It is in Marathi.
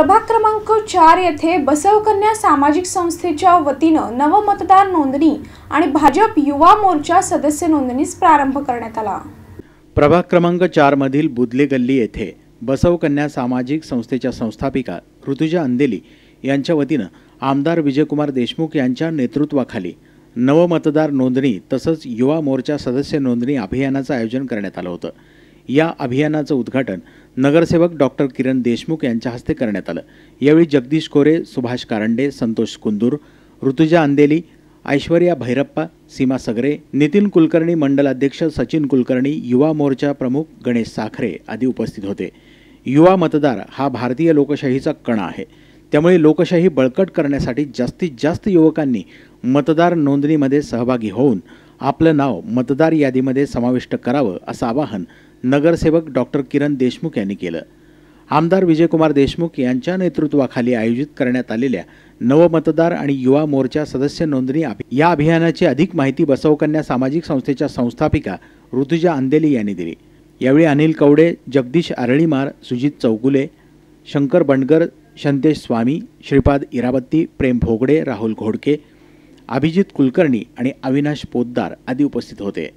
प्रभाग क्रमांक चार येथे बसवकन्या सामाजिक संस्थेच्या वतीनं नवमतदार नोंदणी आणि भाजप युवा मोर्चा सदस्य नोंदणीस प्रारंभ करण्यात आला. प्रभाग क्रमांक चारमधील बुदले गल्ली येथे बसवकन्या सामाजिक संस्थेच्या संस्थापिका ऋतुजा अंदेली यांच्या वतीनं आमदार विजयकुमार देशमुख यांच्या नेतृत्वाखाली नवमतदार नोंदणी तसंच युवा मोर्चा सदस्य नोंदणी अभियानाचं आयोजन करण्यात आलं होतं. या अभियानाचं उद्घाटन नगरसेवक डॉक्टर किरण देशमुख यांच्या हस्ते करण्यात आलं. यावेळी जगदीश कोरे सुभाष कारंडे संतोष कुंदूर ऋतुजा अंदेली ऐश्वर्या भैरप्पा सीमा सगरे नितीन कुलकर्णी मंडलाध्यक्ष सचिन कुलकर्णी युवा मोर्चा प्रमुख गणेश साखरे आदी उपस्थित होते. युवा मतदार हा भारतीय लोकशाहीचा कणा आहे. त्यामुळे लोकशाही बळकट करण्यासाठी जास्तीत जास्त युवकांनी मतदार नोंदणीमध्ये सहभागी होऊन आपलं नाव मतदार यादीमध्ये समाविष्ट करावं असं आवाहन नगरसेवक डॉक्टर किरण देशमुख यांनी केलं. आमदार विजयकुमार देशमुख यांच्या नेतृत्वाखाली आयोजित करण्यात आलेल्या नवमतदार आणि युवा मोर्चा सदस्य नोंदणी या अभियानाची अधिक माहिती बसवकन्या सामाजिक संस्थेच्या संस्थापिका ऋतुजा अंदेली यांनी दिली. यावेळी अनिल कवडे जगदीश आरळीमार सुजित चौगुले शंकर बंडगर शंतेश स्वामी श्रीपाद इराबत्ती प्रेम भोगडे राहुल घोडके अभिजित कुलकर्णी आणि अविनाश पोद्दार आदी उपस्थित होते.